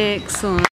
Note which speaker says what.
Speaker 1: Excellent.